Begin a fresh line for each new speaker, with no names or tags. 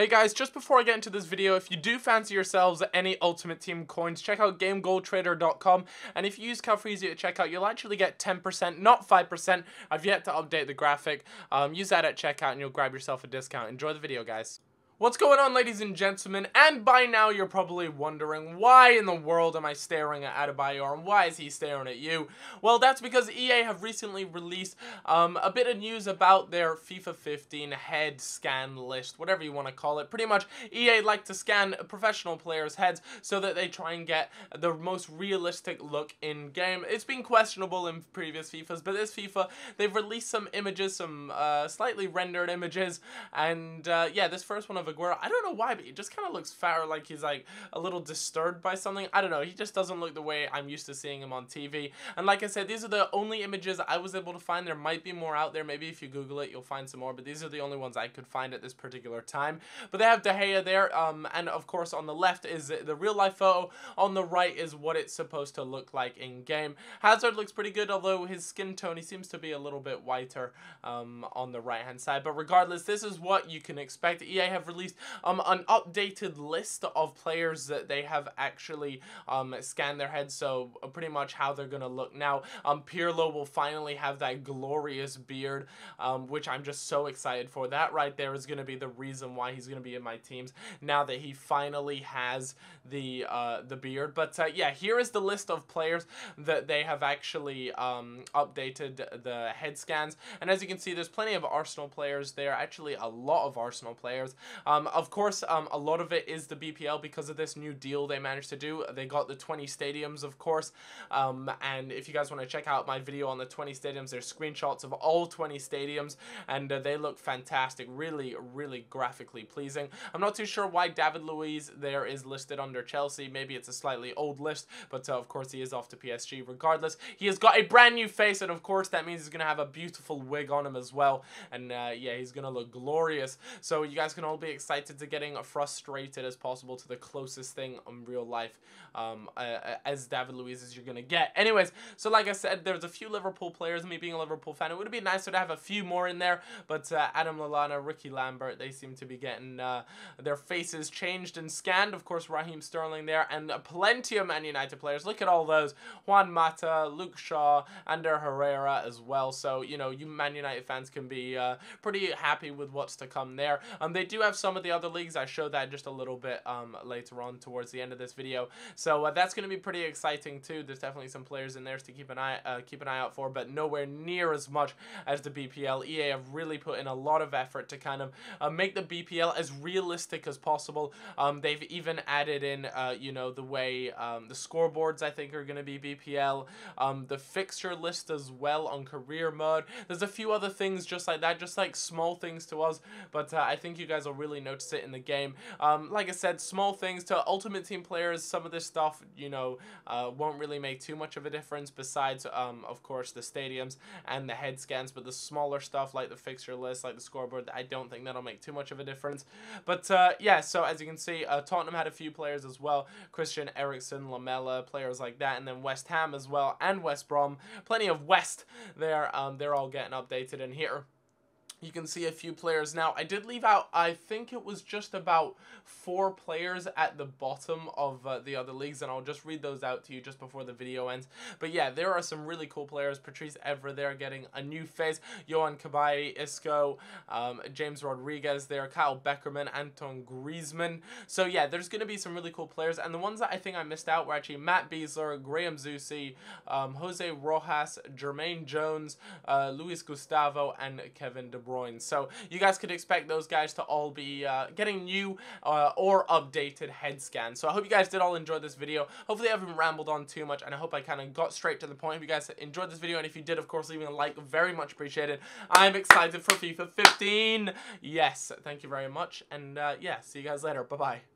Hey guys, just before I get into this video, if you do fancy yourselves any Ultimate Team coins, check out GameGoldTrader.com, and if you use Calfreezy at checkout, you'll actually get 10%, not 5%. I've yet to update the graphic. Um, use that at checkout and you'll grab yourself a discount. Enjoy the video, guys. What's going on ladies and gentlemen, and by now you're probably wondering why in the world am I staring at Adebayor and why is he staring at you? Well that's because EA have recently released um, a bit of news about their FIFA 15 head scan list, whatever you want to call it. Pretty much EA like to scan professional players' heads so that they try and get the most realistic look in game. It's been questionable in previous FIFAs, but this FIFA they've released some images, some uh, slightly rendered images, and uh, yeah this first one of Aguero. I don't know why, but he just kind of looks fatter, like he's like a little disturbed by something. I don't know. He just doesn't look the way I'm used to seeing him on TV. And like I said, these are the only images I was able to find. There might be more out there. Maybe if you Google it, you'll find some more. But these are the only ones I could find at this particular time. But they have De Gea there. Um, and of course, on the left is the real life photo. On the right is what it's supposed to look like in game. Hazard looks pretty good, although his skin tone, he seems to be a little bit whiter um, on the right hand side. But regardless, this is what you can expect. EA have released um, an updated list of players that they have actually um, scanned their heads, so uh, pretty much how they're going to look now. Um, Pirlo will finally have that glorious beard, um, which I'm just so excited for. That right there is going to be the reason why he's going to be in my teams now that he finally has the uh, the beard. But uh, yeah, here is the list of players that they have actually um, updated the head scans. And as you can see, there's plenty of Arsenal players there. Actually, a lot of Arsenal players. Um, of course, um, a lot of it is the BPL because of this new deal they managed to do. They got the 20 stadiums, of course. Um, and if you guys want to check out my video on the 20 stadiums, there's screenshots of all 20 stadiums, and uh, they look fantastic. Really, really graphically pleasing. I'm not too sure why David Luiz there is listed under Chelsea. Maybe it's a slightly old list, but uh, of course he is off to PSG regardless. He has got a brand new face, and of course that means he's going to have a beautiful wig on him as well. And uh, yeah, he's going to look glorious. So you guys can all be excited to getting frustrated as possible to the closest thing in real life um, uh, as David Luiz as you're going to get. Anyways, so like I said, there's a few Liverpool players, me being a Liverpool fan, it would be nicer to have a few more in there, but uh, Adam Lallana, Rickie Lambert, they seem to be getting uh, their faces changed and scanned. Of course, Raheem Sterling there, and plenty of Man United players. Look at all those. Juan Mata, Luke Shaw, Ander Herrera as well. So, you know, you Man United fans can be uh, pretty happy with what's to come there. Um, they do have some of the other leagues. I show that just a little bit um, later on towards the end of this video. So uh, that's going to be pretty exciting too. There's definitely some players in there to keep an eye uh, keep an eye out for, but nowhere near as much as the BPL. EA have really put in a lot of effort to kind of uh, make the BPL as realistic as possible. Um, they've even added in, uh, you know, the way um, the scoreboards I think are going to be BPL. Um, the fixture list as well on career mode. There's a few other things just like that, just like small things to us, but uh, I think you guys will really notice it in the game. Um, like I said, small things to Ultimate Team players, some of this stuff, you know, uh, won't really make too much of a difference besides, um, of course, the stadiums and the head scans, but the smaller stuff like the fixture list, like the scoreboard, I don't think that'll make too much of a difference. But uh, yeah, so as you can see, uh, Tottenham had a few players as well, Christian Eriksen, Lamela, players like that, and then West Ham as well, and West Brom, plenty of West there, um, they're all getting updated in here. You can see a few players now. I did leave out, I think it was just about four players at the bottom of uh, the other leagues, and I'll just read those out to you just before the video ends. But yeah, there are some really cool players. Patrice Evra there getting a new face. Yohan Cabaye, Isco, um, James Rodriguez there, Kyle Beckerman, Anton Griezmann. So yeah, there's going to be some really cool players, and the ones that I think I missed out were actually Matt Besler, Graham Zusi, um, Jose Rojas, Jermaine Jones, uh, Luis Gustavo, and Kevin De Bruyne. Bruyne. So you guys could expect those guys to all be uh, getting new uh, or updated head scans. So I hope you guys did all enjoy this video. Hopefully I haven't rambled on too much and I hope I kind of got straight to the point. If you guys enjoyed this video and if you did, of course, leaving a like, very much appreciated. I'm excited for FIFA 15. Yes, thank you very much. And uh, yeah, see you guys later. Bye-bye.